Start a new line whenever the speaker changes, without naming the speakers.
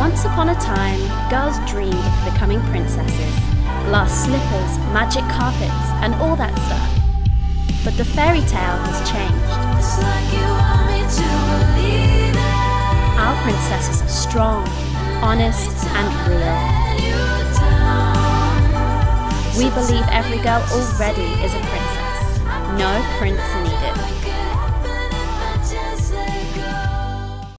Once upon a time, girls dreamed of becoming princesses. Glass slippers, magic carpets, and all that stuff. But the fairy tale has changed. Our princesses are strong, honest, and real. We believe every girl already is a princess. No prince needed.